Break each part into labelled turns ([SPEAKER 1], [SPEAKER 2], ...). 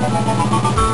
[SPEAKER 1] Música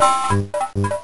[SPEAKER 2] Thank you.